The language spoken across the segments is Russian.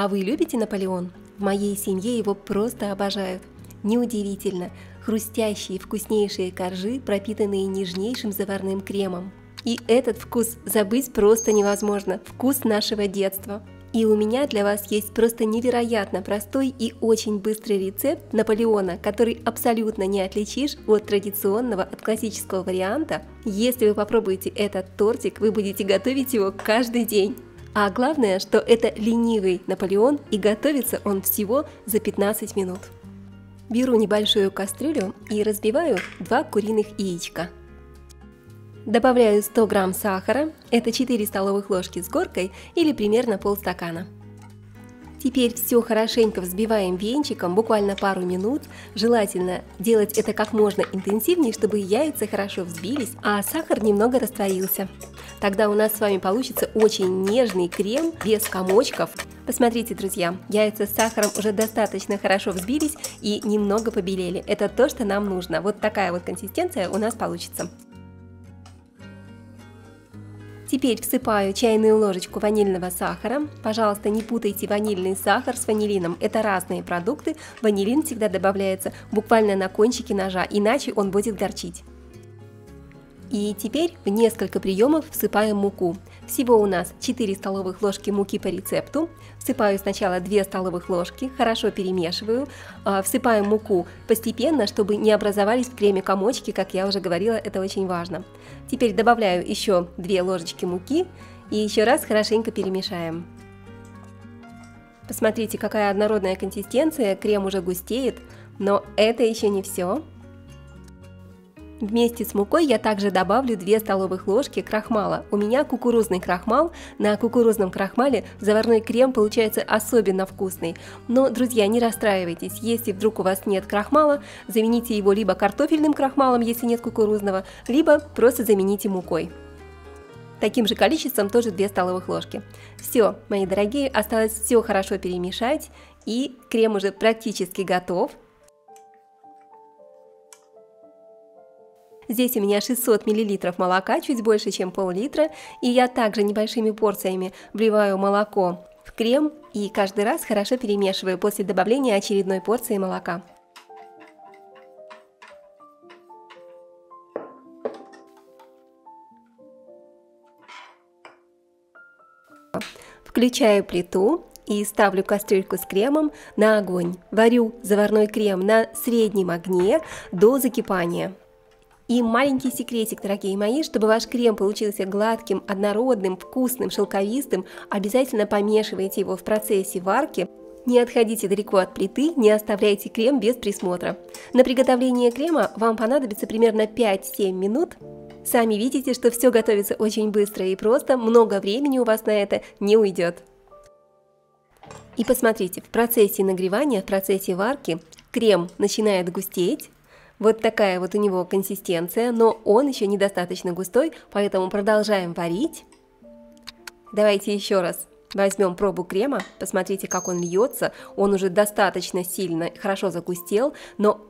А вы любите Наполеон? В моей семье его просто обожают. Неудивительно, хрустящие вкуснейшие коржи, пропитанные нежнейшим заварным кремом. И этот вкус забыть просто невозможно, вкус нашего детства. И у меня для вас есть просто невероятно простой и очень быстрый рецепт Наполеона, который абсолютно не отличишь от традиционного, от классического варианта. Если вы попробуете этот тортик, вы будете готовить его каждый день. А главное, что это ленивый Наполеон и готовится он всего за 15 минут. Беру небольшую кастрюлю и разбиваю два куриных яичка – Добавляю 100 грамм сахара, это 4 столовых ложки с горкой или примерно полстакана. Теперь все хорошенько взбиваем венчиком, буквально пару минут. Желательно делать это как можно интенсивнее, чтобы яйца хорошо взбились, а сахар немного растворился. Тогда у нас с вами получится очень нежный крем без комочков. Посмотрите, друзья, яйца с сахаром уже достаточно хорошо взбились и немного побелели. Это то, что нам нужно. Вот такая вот консистенция у нас получится. Теперь всыпаю чайную ложечку ванильного сахара. Пожалуйста, не путайте ванильный сахар с ванилином. Это разные продукты. Ванилин всегда добавляется буквально на кончике ножа, иначе он будет горчить. И теперь в несколько приемов всыпаем муку. Всего у нас 4 столовых ложки муки по рецепту. Всыпаю сначала 2 столовых ложки, хорошо перемешиваю. А, всыпаем муку постепенно, чтобы не образовались в креме комочки, как я уже говорила, это очень важно. Теперь добавляю еще 2 ложечки муки и еще раз хорошенько перемешаем. Посмотрите, какая однородная консистенция, крем уже густеет, но это еще не все. Вместе с мукой я также добавлю 2 столовых ложки крахмала. У меня кукурузный крахмал. На кукурузном крахмале заварной крем получается особенно вкусный. Но, друзья, не расстраивайтесь, если вдруг у вас нет крахмала, замените его либо картофельным крахмалом, если нет кукурузного, либо просто замените мукой. Таким же количеством тоже 2 столовых ложки. Все, мои дорогие, осталось все хорошо перемешать и крем уже практически готов. Здесь у меня 600 мл молока, чуть больше, чем пол-литра, и я также небольшими порциями вливаю молоко в крем и каждый раз хорошо перемешиваю после добавления очередной порции молока. Включаю плиту и ставлю кастрюльку с кремом на огонь. Варю заварной крем на среднем огне до закипания. И маленький секретик, дорогие мои, чтобы ваш крем получился гладким, однородным, вкусным, шелковистым, обязательно помешивайте его в процессе варки, не отходите далеко от плиты, не оставляйте крем без присмотра. На приготовление крема вам понадобится примерно 5-7 минут. Сами видите, что все готовится очень быстро и просто, много времени у вас на это не уйдет. И посмотрите, в процессе нагревания, в процессе варки крем начинает густеть, вот такая вот у него консистенция, но он еще недостаточно густой, поэтому продолжаем варить. Давайте еще раз возьмем пробу крема, посмотрите, как он льется. Он уже достаточно сильно, хорошо загустел, но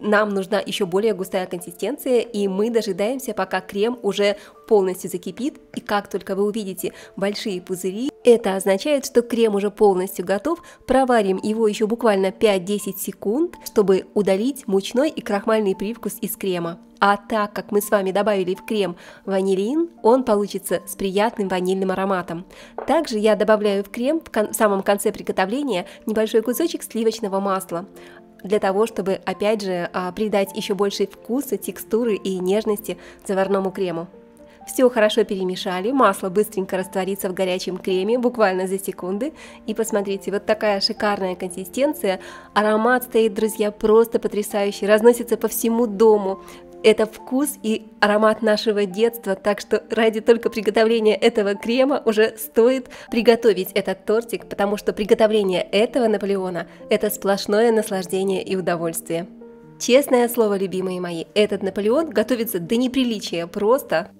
нам нужна еще более густая консистенция, и мы дожидаемся, пока крем уже полностью закипит, и как только вы увидите большие пузыри, это означает, что крем уже полностью готов, проварим его еще буквально 5-10 секунд, чтобы удалить мучной и крахмальный привкус из крема. А так как мы с вами добавили в крем ванилин, он получится с приятным ванильным ароматом. Также я добавляю в крем в, кон- в самом конце приготовления небольшой кусочек сливочного масла для того, чтобы, опять же, а, придать еще больше вкуса, текстуры и нежности заварному крему. Все хорошо перемешали, масло быстренько растворится в горячем креме, буквально за секунды. И посмотрите, вот такая шикарная консистенция. Аромат стоит, друзья, просто потрясающий, разносится по всему дому. Это вкус и аромат нашего детства, так что ради только приготовления этого крема уже стоит приготовить этот тортик, потому что приготовление этого Наполеона – это сплошное наслаждение и удовольствие. Честное слово, любимые мои, этот Наполеон готовится до неприличия просто.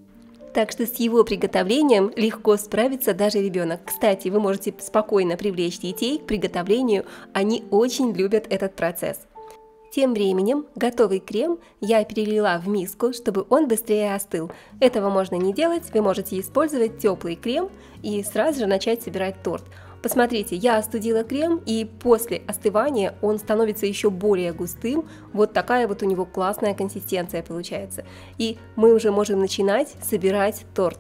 Так что с его приготовлением легко справится даже ребенок. Кстати, вы можете спокойно привлечь детей к приготовлению, они очень любят этот процесс. Тем временем готовый крем я перелила в миску, чтобы он быстрее остыл. Этого можно не делать, вы можете использовать теплый крем и сразу же начать собирать торт. Посмотрите, я остудила крем, и после остывания он становится еще более густым. Вот такая вот у него классная консистенция получается. И мы уже можем начинать собирать торт.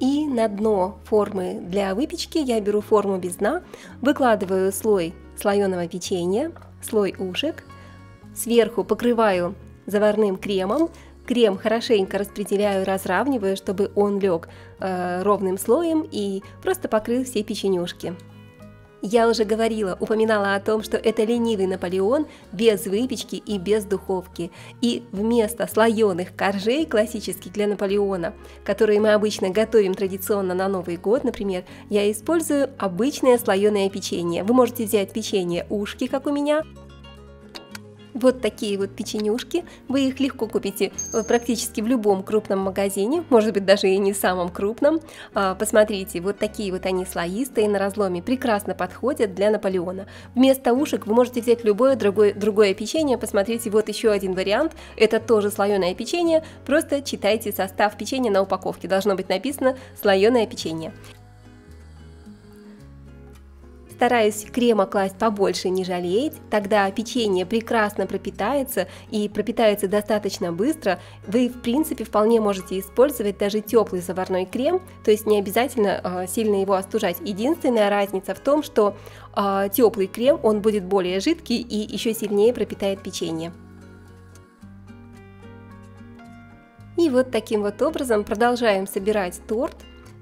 И на дно формы для выпечки я беру форму без дна, выкладываю слой слоеного печенья, слой ушек, сверху покрываю заварным кремом, Крем хорошенько распределяю, разравниваю, чтобы он лег э, ровным слоем и просто покрыл все печенюшки. Я уже говорила, упоминала о том, что это ленивый Наполеон без выпечки и без духовки. И вместо слоеных коржей классических для Наполеона, которые мы обычно готовим традиционно на Новый год, например, я использую обычное слоеное печенье. Вы можете взять печенье ушки, как у меня, вот такие вот печенюшки. Вы их легко купите э, практически в любом крупном магазине, может быть даже и не самом крупном. А, посмотрите, вот такие вот они слоистые на разломе, прекрасно подходят для Наполеона. Вместо ушек вы можете взять любое другое, другое печенье. Посмотрите, вот еще один вариант. Это тоже слоеное печенье, просто читайте состав печенья на упаковке. Должно быть написано слоеное печенье. Стараюсь крема класть побольше, не жалеть, тогда печенье прекрасно пропитается и пропитается достаточно быстро. Вы, в принципе, вполне можете использовать даже теплый заварной крем, то есть не обязательно э, сильно его остужать. Единственная разница в том, что э, теплый крем, он будет более жидкий и еще сильнее пропитает печенье. И вот таким вот образом продолжаем собирать торт.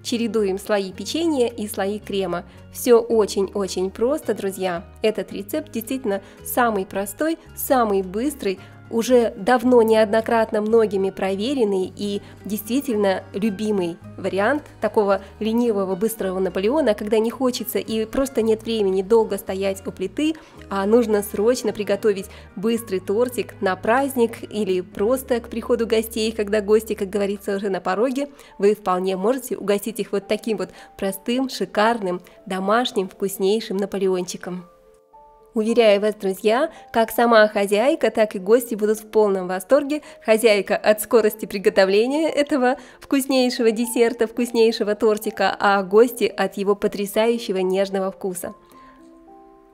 Чередуем слои печенья и слои крема. Все очень-очень просто, друзья. Этот рецепт действительно самый простой, самый быстрый, уже давно неоднократно многими проверенный и действительно любимый вариант такого ленивого быстрого Наполеона, когда не хочется и просто нет времени долго стоять у плиты, а нужно срочно приготовить быстрый тортик на праздник или просто к приходу гостей, когда гости, как говорится, уже на пороге, вы вполне можете угостить их вот таким вот простым, шикарным, домашним, вкуснейшим Наполеончиком. Уверяю вас, друзья, как сама хозяйка, так и гости будут в полном восторге. Хозяйка от скорости приготовления этого вкуснейшего десерта, вкуснейшего тортика, а гости от его потрясающего нежного вкуса.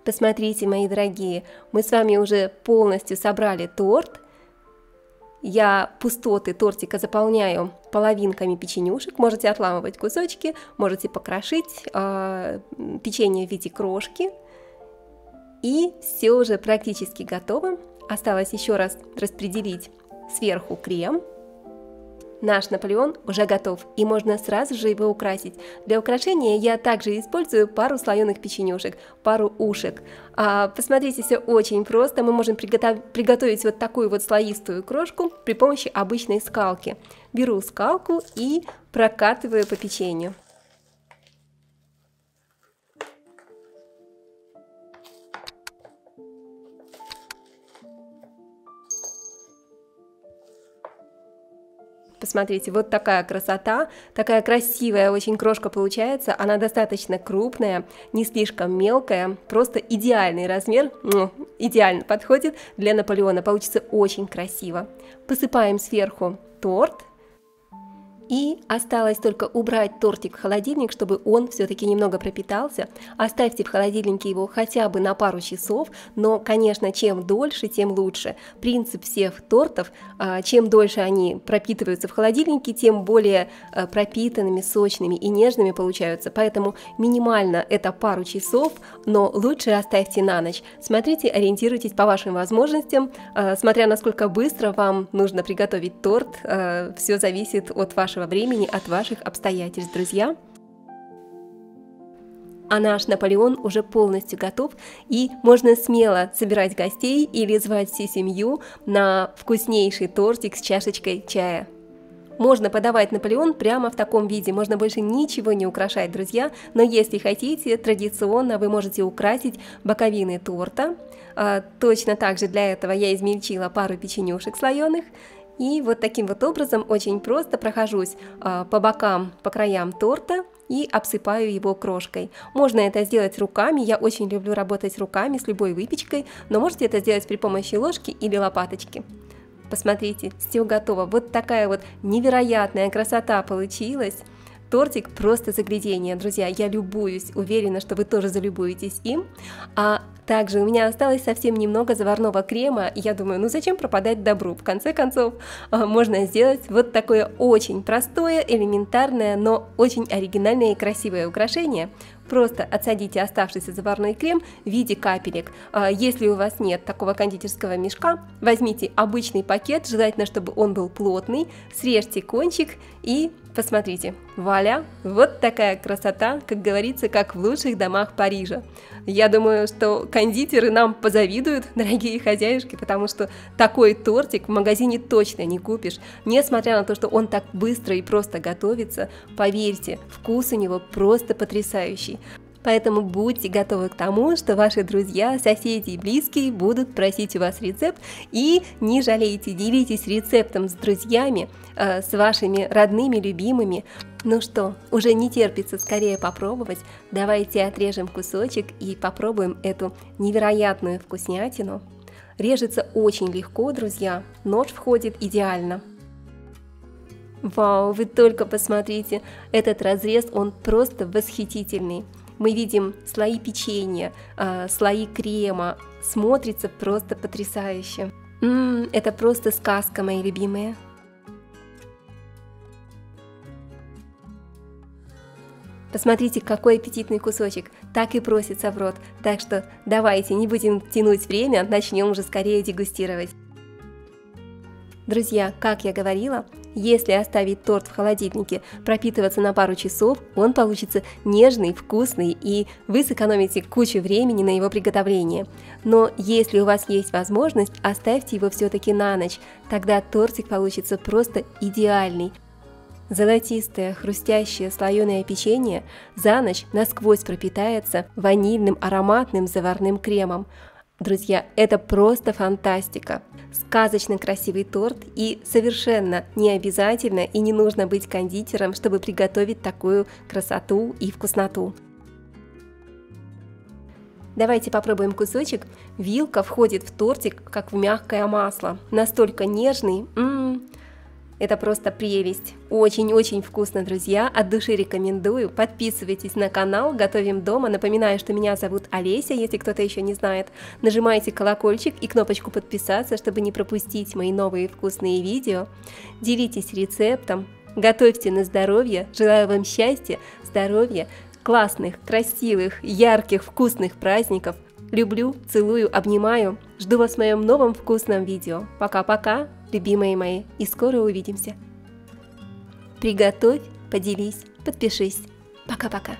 Посмотрите, мои дорогие, мы с вами уже полностью собрали торт. Я пустоты тортика заполняю половинками печенюшек. Можете отламывать кусочки, можете покрошить э, печенье в виде крошки – и все уже практически готово. Осталось еще раз распределить сверху крем. Наш Наполеон уже готов, и можно сразу же его украсить. Для украшения я также использую пару слоеных печенюшек, пару ушек. А, посмотрите, все очень просто. Мы можем приготов... приготовить вот такую вот слоистую крошку при помощи обычной скалки. Беру скалку и прокатываю по печенью. Посмотрите, вот такая красота, такая красивая очень крошка получается, она достаточно крупная, не слишком мелкая, просто идеальный размер, ну, идеально подходит для Наполеона, получится очень красиво. Посыпаем сверху торт, и осталось только убрать тортик в холодильник, чтобы он все-таки немного пропитался. Оставьте в холодильнике его хотя бы на пару часов, но, конечно, чем дольше, тем лучше. Принцип всех тортов, а, чем дольше они пропитываются в холодильнике, тем более а, пропитанными, сочными и нежными получаются. Поэтому минимально это пару часов, но лучше оставьте на ночь. Смотрите, ориентируйтесь по вашим возможностям, а, смотря насколько быстро вам нужно приготовить торт, все зависит от вашего вашего времени, от ваших обстоятельств, друзья. А наш Наполеон уже полностью готов, и можно смело собирать гостей или звать всю семью на вкуснейший тортик с чашечкой чая. Можно подавать Наполеон прямо в таком виде, можно больше ничего не украшать, друзья, но если хотите, традиционно вы можете украсить боковины торта. А, точно так же для этого я измельчила пару печенюшек слоеных, и вот таким вот образом очень просто прохожусь а, по бокам, по краям торта и обсыпаю его крошкой. Можно это сделать руками, я очень люблю работать руками с любой выпечкой, но можете это сделать при помощи ложки или лопаточки. Посмотрите, все готово. Вот такая вот невероятная красота получилась. Тортик просто заглядение, друзья. Я любуюсь, уверена, что вы тоже залюбуетесь им. А также у меня осталось совсем немного заварного крема, я думаю, ну зачем пропадать добру? В конце концов, а, можно сделать вот такое очень простое, элементарное, но очень оригинальное и красивое украшение. Просто отсадите оставшийся заварной крем в виде капелек. А, если у вас нет такого кондитерского мешка, возьмите обычный пакет, желательно, чтобы он был плотный, срежьте кончик и посмотрите. Вуаля! Вот такая красота, как говорится, как в лучших домах Парижа. Я думаю, что кондитеры нам позавидуют, дорогие хозяюшки, потому что такой тортик в магазине точно не купишь. Несмотря на то, что он так быстро и просто готовится, поверьте, вкус у него просто потрясающий. Поэтому будьте готовы к тому, что ваши друзья, соседи и близкие будут просить у вас рецепт и не жалейте, делитесь рецептом с друзьями, э, с вашими родными, любимыми. Ну что, уже не терпится скорее попробовать. Давайте отрежем кусочек и попробуем эту невероятную вкуснятину. Режется очень легко, друзья, нож входит идеально. Вау, вы только посмотрите, этот разрез, он просто восхитительный мы видим слои печенья, а, слои крема. Смотрится просто потрясающе. М-м, это просто сказка, мои любимые. Посмотрите, какой аппетитный кусочек, так и просится в рот. Так что давайте, не будем тянуть время, начнем уже скорее дегустировать. Друзья, как я говорила, если оставить торт в холодильнике пропитываться на пару часов, он получится нежный, вкусный и вы сэкономите кучу времени на его приготовление. Но если у вас есть возможность, оставьте его все-таки на ночь, тогда тортик получится просто идеальный. Золотистое, хрустящее слоеное печенье за ночь насквозь пропитается ванильным ароматным заварным кремом. Друзья, это просто фантастика. Сказочно красивый торт и совершенно не обязательно и не нужно быть кондитером, чтобы приготовить такую красоту и вкусноту. Давайте попробуем кусочек. Вилка входит в тортик, как в мягкое масло. Настолько нежный. М -м -м. Это просто прелесть. Очень-очень вкусно, друзья. От души рекомендую. Подписывайтесь на канал «Готовим дома». Напоминаю, что меня зовут Олеся, если кто-то еще не знает. Нажимайте колокольчик и кнопочку подписаться, чтобы не пропустить мои новые вкусные видео. Делитесь рецептом. Готовьте на здоровье. Желаю вам счастья, здоровья, классных, красивых, ярких, вкусных праздников. Люблю, целую, обнимаю. Жду вас в моем новом вкусном видео. Пока-пока! Любимые мои, и скоро увидимся. Приготовь, поделись, подпишись. Пока-пока.